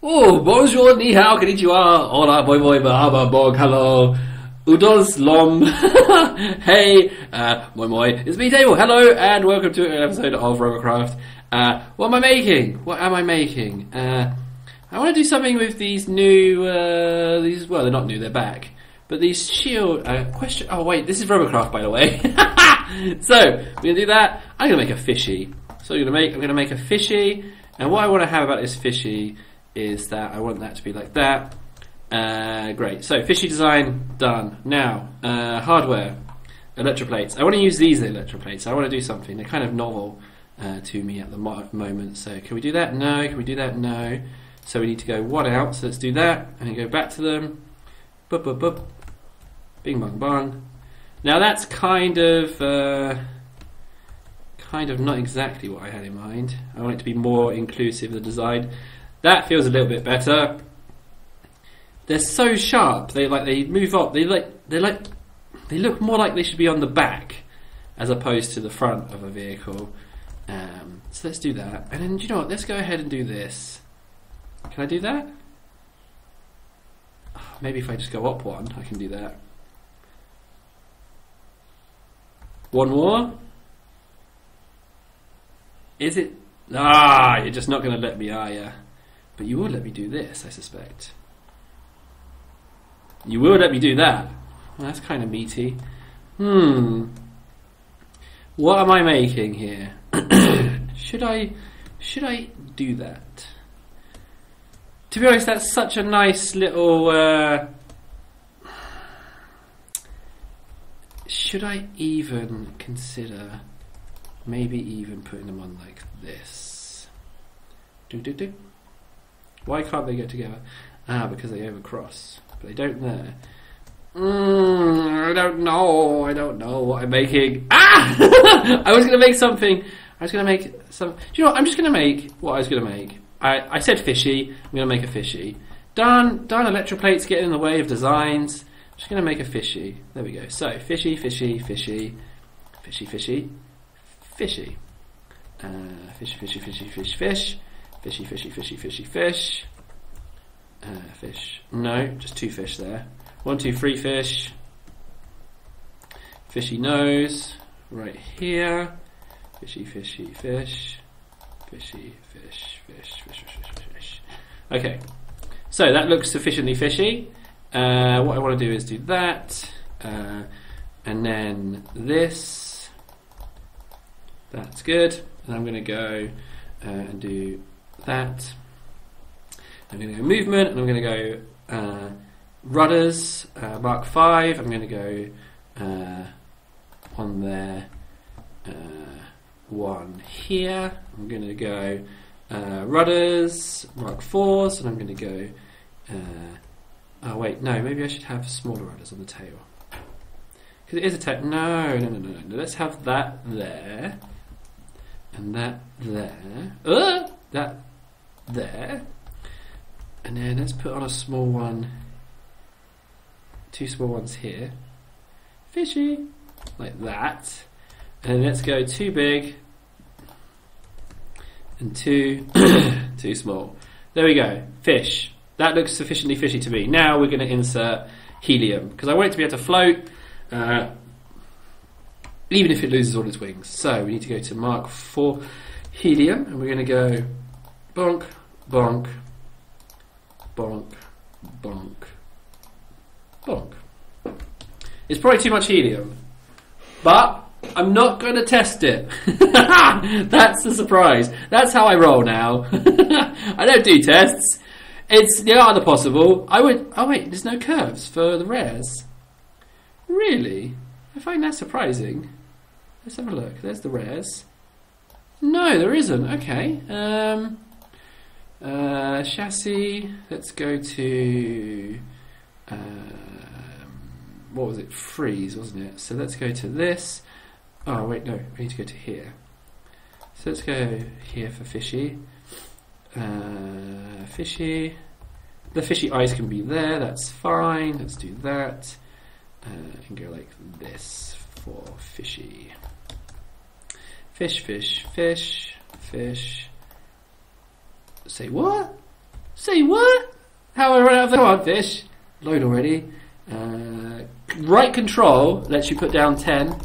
Oh, bonjour, ni hao, konnichiwa, hola, boy boy, bahaba, bog, hello, udos, lom, hey, uh, moi moi, it's me, Table, hello, and welcome to an episode of Robocraft. Uh, what am I making? What am I making? Uh, I want to do something with these new, uh, these, well, they're not new, they're back. But these shield, uh, question, oh wait, this is Robocraft, by the way. so, we're gonna do that. I'm gonna make a fishy. So I'm gonna make, I'm gonna make a fishy, and what I want to have about this fishy is that I want that to be like that. Uh, great. So fishy design done. Now uh, hardware, electroplates. I want to use these electroplates. I want to do something. They're kind of novel uh, to me at the mo- moment. So can we do that? No. Can we do that? No. So we need to go one out. So let's do that and go back to them. Boop boop boop. Bing bong bong. Now that's kind of uh, kind of not exactly what I had in mind. I want it to be more inclusive of the design. That feels a little bit better. They're so sharp. They like they move up. They like they like they look more like they should be on the back as opposed to the front of a vehicle. Um, so let's do that. And then you know what? Let's go ahead and do this. Can I do that? Oh, maybe if I just go up one, I can do that. One more. Is it? Ah, you're just not going to let me, are you? But you will let me do this, I suspect. You will let me do that. Well, that's kind of meaty. Hmm. What am I making here? should I should I do that? To be honest, that's such a nice little. Uh, should I even consider maybe even putting them on like this? Do do do. Why can't they get together? Ah, because they overcross. But they don't there. Mm, I don't know. I don't know what I'm making. Ah! I was going to make something. I was going to make some. Do you know what? I'm just going to make what I was going to make. I, I said fishy. I'm going to make a fishy. Darn, darn electroplates get in the way of designs. I'm just going to make a fishy. There we go. So, fishy, fishy, fishy, fishy, fishy, fishy. Uh, fishy, fishy, fishy, fish, fish. Fishy, fishy, fishy, fishy, fish. Uh, fish. No, just two fish there. One, two, three fish. Fishy nose. Right here. Fishy, fishy, fish. Fishy, fish, fish, fish, fish, fish, fish, fish. Okay. So that looks sufficiently fishy. Uh, what I want to do is do that. Uh, and then this. That's good. And I'm going to go uh, and do that. I'm going to go movement, and I'm going to go uh, rudders, uh, Mark 5. I'm going to go uh, on there, uh, one here. I'm going to go uh, rudders, Mark 4s, and I'm going to go. Uh, oh, wait, no, maybe I should have smaller rudders on the tail. Because it is a tail. No, no, no, no, no. Let's have that there, and that there. Uh, that there. And then let's put on a small one, two small ones here. Fishy, like that. And then let's go too big and too, too small. There we go, fish. That looks sufficiently fishy to me. Now we're going to insert helium because I want it to be able to float, uh, even if it loses all its wings. So we need to go to Mark 4 helium and we're going to go bonk, bonk, bonk, bonk, bonk. It's probably too much helium, but I'm not going to test it. That's the surprise. That's how I roll now. I don't do tests. It's the art of the possible. I would. Oh wait, there's no curves for the rares. Really? I find that surprising. Let's have a look. There's the rares. No, there isn't. Okay. Um, uh, chassis. Let's go to. Um, what was it? Freeze, wasn't it? So let's go to this. Oh wait, no. We need to go to here. So let's go here for fishy. Uh, fishy. The fishy eyes can be there. That's fine. Let's do that. Uh, and go like this for fishy. Fish, fish, fish, fish. Say what? Say what? How I run out of the come fish. Load already. Uh, right control lets you put down 10,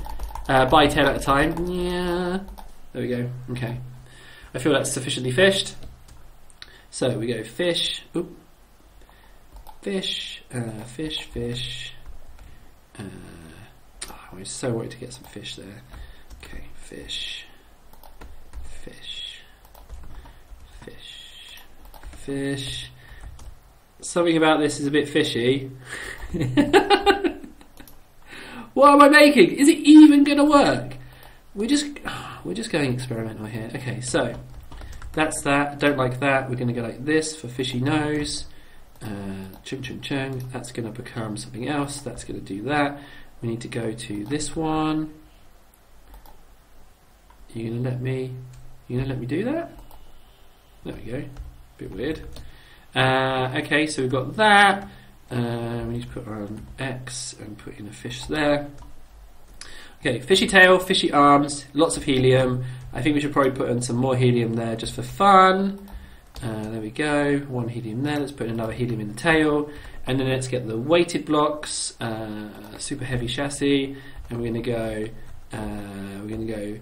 uh, by 10 at a time. Yeah. There we go. Okay. I feel that's sufficiently fished. So we go fish. Oop. Fish. Uh, fish. Fish. Uh, oh, I was so worried to get some fish there. Okay. Fish. Fish. Fish. Something about this is a bit fishy. what am I making? Is it even going to work? We're just we're just going experimental here. Okay, so that's that. Don't like that. We're going to go like this for fishy nose. Uh, chung chung chung. That's going to become something else. That's going to do that. We need to go to this one. You gonna let me? You gonna let me do that? There we go. Bit weird. Uh, okay, so we've got that. Uh, we need to put on X and put in a fish there. Okay, fishy tail, fishy arms, lots of helium. I think we should probably put in some more helium there just for fun. Uh, there we go, one helium there. Let's put another helium in the tail. And then let's get the weighted blocks, uh, super heavy chassis. And we're going to go, uh, we're going to go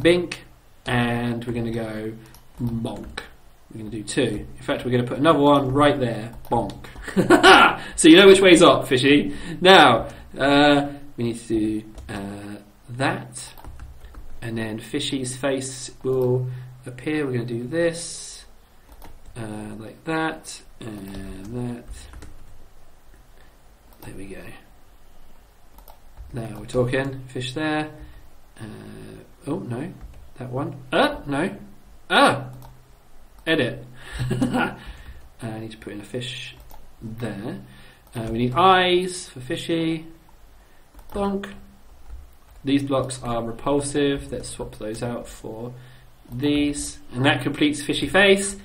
bink, and we're going to go bonk. We're going to do two. In fact, we're going to put another one right there. Bonk. so you know which way's up, fishy. Now, uh, we need to do uh, that. And then fishy's face will appear. We're going to do this. Uh, like that. And that. There we go. Now we're talking. Fish there. Uh, oh, no. That one. Uh, no. Ah! Edit. uh, I need to put in a fish there. Uh, we need eyes for fishy. Bonk. These blocks are repulsive. Let's swap those out for these. And that completes fishy face.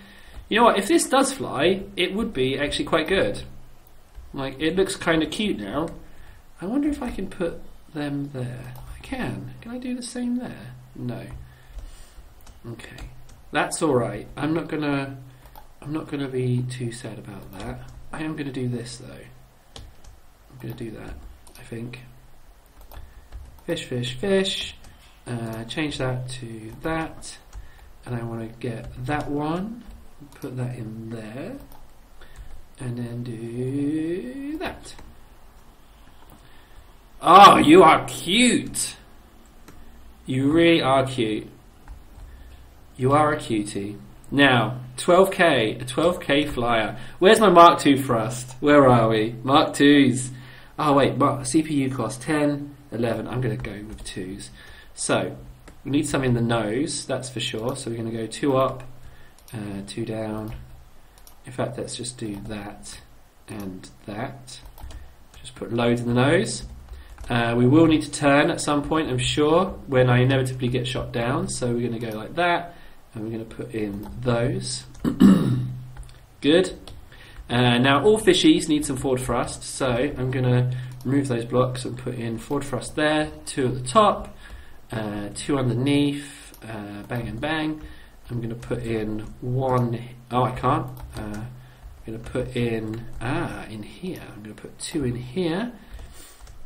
You know what? If this does fly, it would be actually quite good. Like, it looks kind of cute now. I wonder if I can put them there. I can. Can I do the same there? No. Okay. That's all right. I'm not gonna. I'm not gonna be too sad about that. I am gonna do this though. I'm gonna do that. I think. Fish, fish, fish. Uh, change that to that, and I want to get that one. Put that in there, and then do that. Oh, you are cute. You really are cute. You are a cutie. Now, 12k, a 12k flyer. Where's my Mark II thrust? Where are we? Mark IIs. Oh wait, Mark, CPU cost 10, 11. I'm going to go with twos. So, we need some in the nose, that's for sure. So we're going to go two up, uh, two down. In fact, let's just do that and that. Just put loads in the nose. Uh, we will need to turn at some point, I'm sure, when I inevitably get shot down. So we're going to go like that and we're going to put in those. Good. Uh, now all fishies need some forward thrust, so I'm going to remove those blocks and put in forward thrust there, two at the top, uh, two underneath, uh, bang and bang. I'm going to put in one, oh I can't, uh, I'm going to put in, ah, in here, I'm going to put two in here,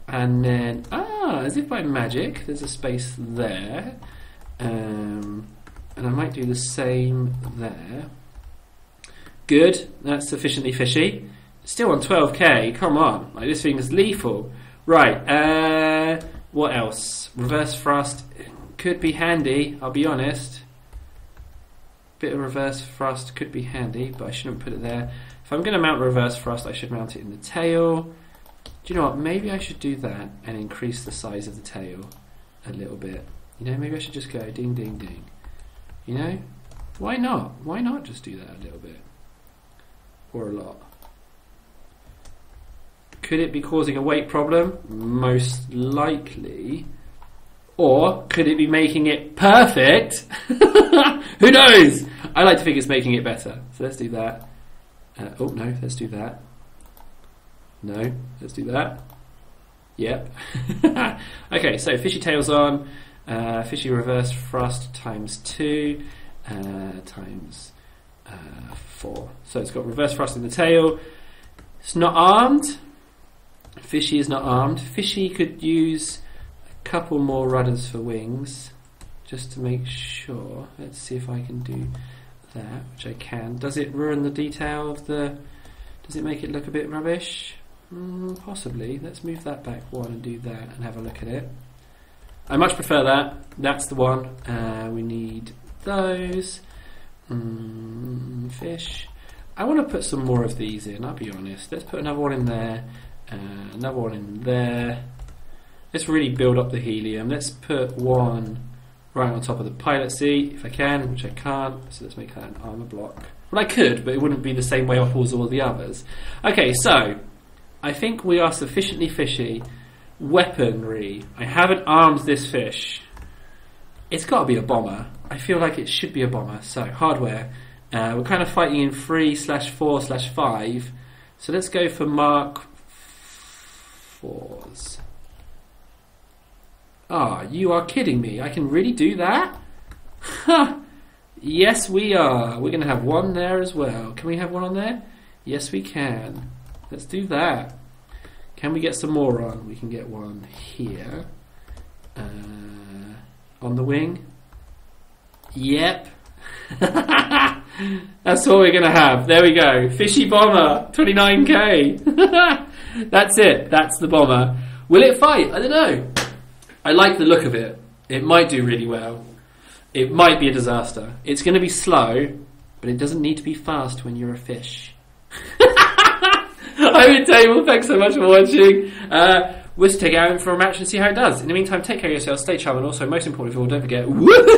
and then, ah, as if by magic, there's a space there. Um, and I might do the same there. Good, that's sufficiently fishy. Still on 12k, come on, like this thing is lethal. Right, uh, what else? Reverse thrust could be handy, I'll be honest. Bit of reverse thrust could be handy, but I shouldn't put it there. If I'm going to mount reverse thrust, I should mount it in the tail. Do you know what? Maybe I should do that and increase the size of the tail a little bit. You know, maybe I should just go ding, ding, ding. You know? Why not? Why not just do that a little bit? Or a lot? Could it be causing a weight problem? Most likely. Or could it be making it perfect? Who knows? I like to think it's making it better. So let's do that. Uh, oh, no, let's do that. No, let's do that. Yep. okay, so fishy tails on. Uh, fishy reverse thrust times 2 uh, times uh, four. So it's got reverse thrust in the tail. It's not armed. Fishy is not armed. Fishy could use a couple more rudders for wings, just to make sure. Let's see if I can do that, which I can. Does it ruin the detail of the? Does it make it look a bit rubbish? Mm, possibly. Let's move that back one and do that and have a look at it. I much prefer that. That's the one. Uh, we need those. Mm, fish. I want to put some more of these in, I'll be honest. Let's put another one in there. Uh, another one in there. Let's really build up the helium. Let's put one right on top of the pilot seat, if I can, which I can't. So let's make that an armor block. Well, I could, but it wouldn't be the same way up as all the others. Okay, so I think we are sufficiently fishy. Weaponry. I haven't armed this fish. It's got to be a bomber. I feel like it should be a bomber. So hardware. Uh, we're kind of fighting in three slash four slash five. So let's go for Mark fours. Ah, you are kidding me. I can really do that? Ha! yes, we are. We're going to have one there as well. Can we have one on there? Yes, we can. Let's do that. Can we get some more on? We can get one here. Uh, on the wing. Yep. That's all we're going to have. There we go. Fishy Bomber, 29k. That's it. That's the bomber. Will it fight? I don't know. I like the look of it. It might do really well. It might be a disaster. It's going to be slow, but it doesn't need to be fast when you're a fish. I'm table. Thanks so much for watching. Uh, we'll take out for a match and see how it does. In the meantime, take care of yourself, stay charming, and also, most important of all, don't forget.